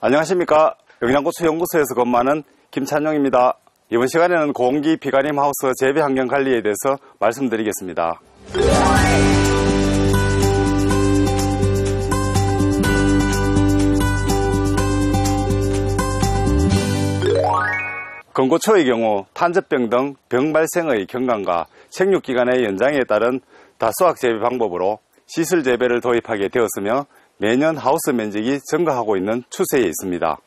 안녕하십니까. 영양고추 연구소에서 근무하는 김찬용입니다. 이번 시간에는 공기 비가림 하우스 재배 환경 관리에 대해서 말씀드리겠습니다. 건고초의 경우 탄저병 등 병 발생의 경감과 생육기간의 연장에 따른 다수학 재배 방법으로 시설 재배를 도입하게 되었으며 매년 하우스 면적이 증가하고 있는 추세에 있습니다.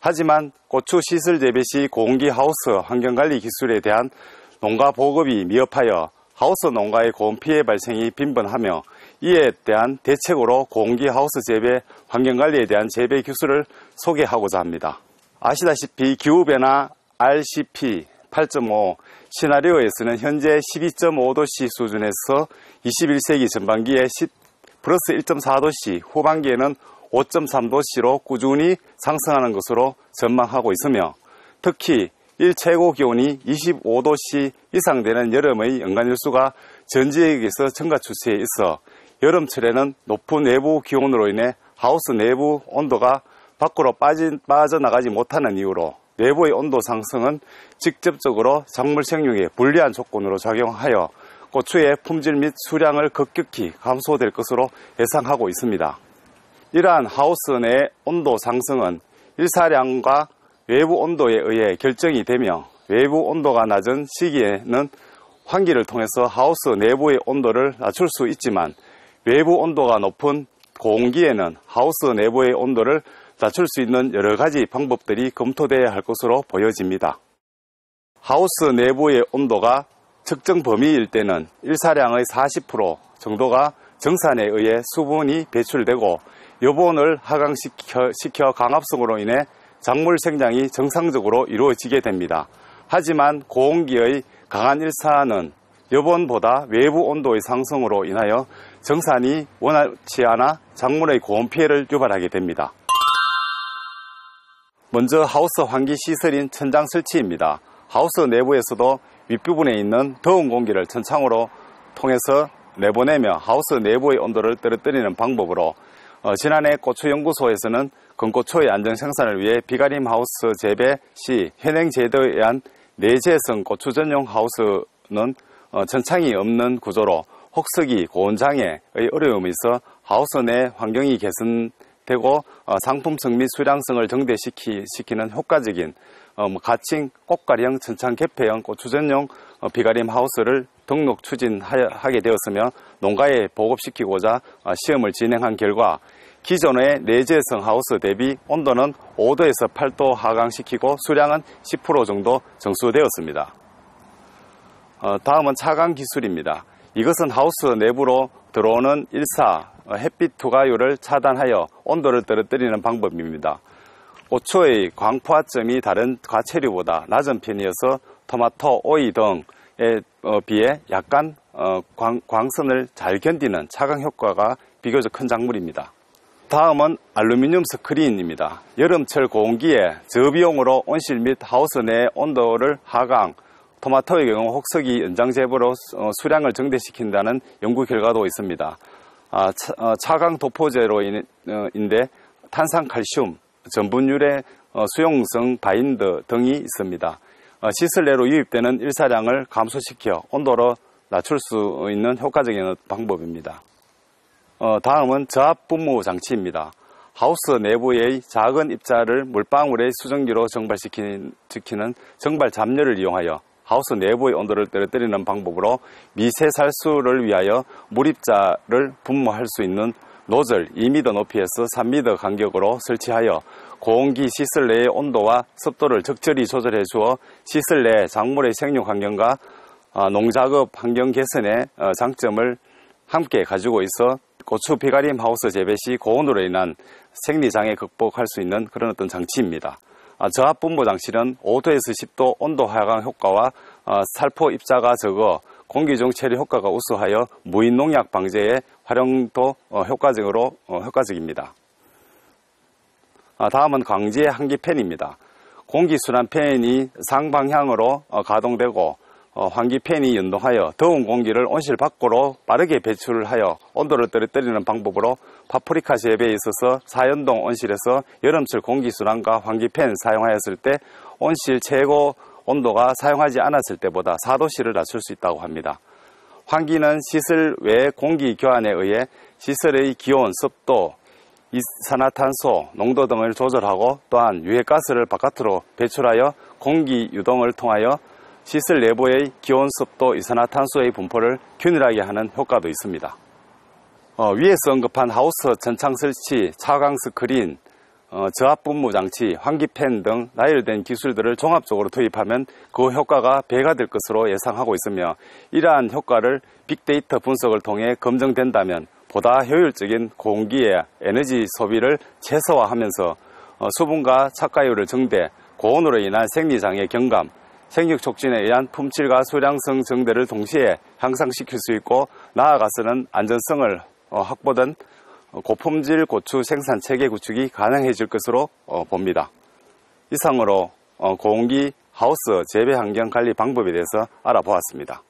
하지만 고추 시설 재배 시 공기 하우스 환경관리 기술에 대한 농가 보급이 미흡하여 하우스 농가의 고온 피해 발생이 빈번하며 이에 대한 대책으로 공기 하우스 재배 환경관리에 대한 재배 기술을 소개하고자 합니다. 아시다시피 기후변화 RCP 8.5 시나리오에서는 현재 12.5도씨 수준에서 21세기 전반기에 10 플러스 1.4도씨, 후반기에는 5.3도씨로 꾸준히 상승하는 것으로 전망하고 있으며 특히 일 최고 기온이 25도씨 이상 되는 여름의 연간일수가 전 지역에서 증가 추세에 있어 여름철에는 높은 내부 기온으로 인해 하우스 내부 온도가 밖으로 빠진, 빠져나가지 못하는 이유로 내부의 온도 상승은 직접적으로 작물 생육에 불리한 조건으로 작용하여 고추의 품질 및 수량을 급격히 감소될 것으로 예상하고 있습니다. 이러한 하우스 내 온도 상승은 일사량과 외부 온도에 의해 결정이 되며 외부 온도가 낮은 시기에는 환기를 통해서 하우스 내부의 온도를 낮출 수 있지만 외부 온도가 높은 공기에는 하우스 내부의 온도를 낮출 수 있는 여러 가지 방법들이 검토되어야 할 것으로 보여집니다. 하우스 내부의 온도가 특정 범위일 때는 일사량의 40% 정도가 정산에 의해 수분이 배출되고 여본을 하강시켜 시켜 강압성으로 인해 작물 생장이 정상적으로 이루어지게 됩니다. 하지만 고온기의 강한 일사는 여본보다 외부 온도의 상승으로 인하여 정산이 원활치 않아 작물의 고온 피해를 유발하게 됩니다. 먼저 하우스 환기 시설인 천장 설치입니다. 하우스 내부에서도 윗부분에 있는 더운 공기를 천창으로 통해서 내보내며 하우스 내부의 온도를 떨어뜨리는 방법으로 어, 지난해 고추연구소에서는 건고초의 안정 생산을 위해 비가림 하우스 재배 시 현행 제도에 의한 내재성 고추 전용 하우스는 어, 천창이 없는 구조로 혹석이 고온장애의 어려움이 있어 하우스 내 환경이 개선 되고 어, 상품성 및 수량성을 증대시키는 효과적인 어, 뭐 가칭 꽃가리형 천창 개폐형 고추 전용 어, 비가림 하우스를 등록 추진하게 되었으며 농가에 보급시키고자 어, 시험을 진행한 결과 기존의 내재성 하우스 대비 온도는 5도에서 8도 하강시키고 수량은 10% 정도 정수되었습니다. 어, 다음은 차강 기술입니다. 이것은 하우스 내부로 들어오는 일사 햇빛 투과율을 차단하여 온도를 떨어뜨리는 방법입니다. 고초의 광포화점이 다른 과체류보다 낮은 편이어서 토마토, 오이 등에 비해 약간 광, 광선을 잘 견디는 차강 효과가 비교적 큰 작물입니다. 다음은 알루미늄 스크린입니다. 여름철 고온기에 저비용으로 온실 및 하우스 내 온도를 하강, 토마토의 경우 혹석이 연장 제보로 수량을 증대시킨다는 연구 결과도 있습니다. 아, 차, 강 도포제로인데 탄산 칼슘, 전분율의 수용성 바인드 등이 있습니다. 시설 내로 유입되는 일사량을 감소시켜 온도로 낮출 수 있는 효과적인 방법입니다. 다음은 저압 분무 장치입니다. 하우스 내부의 작은 입자를 물방울의 수증기로 정발시키는 정발 잡녀를 이용하여 하우스 내부의 온도를 떨어뜨리는 방법으로 미세살수를 위하여 물입자를 분무할 수 있는 노즐 2m 높이에서 3m 간격으로 설치하여 고온기 시설 내의 온도와 습도를 적절히 조절해 주어 시설 내 작물의 생육 환경과 어, 농작업 환경 개선의 어, 장점을 함께 가지고 있어 고추 비가림 하우스 재배 시 고온으로 인한 생리장애 극복할 수 있는 그런 어떤 장치입니다. 아, 저압 분보 장치는 5도에서 10도 온도 하강 효과와 어, 살포 입자가 적어 공기 중 처리 효과가 우수하여 무인 농약 방제에 활용도 어, 효과적으로 어, 효과적입니다. 아, 다음은 광지의 한기 팬입니다. 공기 순환 팬이 상방향으로 어, 가동되고 어, 환기팬이 연동하여 더운 공기를 온실 밖으로 빠르게 배출을 하여 온도를 떨어뜨리는 방법으로 파프리카 재배에 있어서 사연동 온실에서 여름철 공기순환과 환기팬 사용하였을 때 온실 최고 온도가 사용하지 않았을 때보다 4도씨를 낮출 수 있다고 합니다. 환기는 시설 외 공기 교환에 의해 시설의 기온, 습도, 이산화탄소 농도 등을 조절하고 또한 유해가스를 바깥으로 배출하여 공기 유동을 통하여 시설 내부의 기온, 습도, 이산화탄소의 분포를 균일하게 하는 효과도 있습니다. 어, 위에서 언급한 하우스 전창 설치, 차광 스크린, 어, 저압 분무 장치, 환기팬 등 나열된 기술들을 종합적으로 투입하면 그 효과가 배가 될 것으로 예상하고 있으며 이러한 효과를 빅데이터 분석을 통해 검증된다면 보다 효율적인 공기의 에너지 소비를 최소화하면서 어, 수분과 착가율을 증대, 고온으로 인한 생리장애 경감, 생육 촉진에 의한 품질과 수량성 증대를 동시에 향상시킬 수 있고 나아가서는 안전성을 어, 확보된 고품질 고추 생산 체계 구축이 가능해질 것으로 어, 봅니다. 이상으로 어, 고온기 하우스 재배 환경 관리 방법에 대해서 알아보았습니다.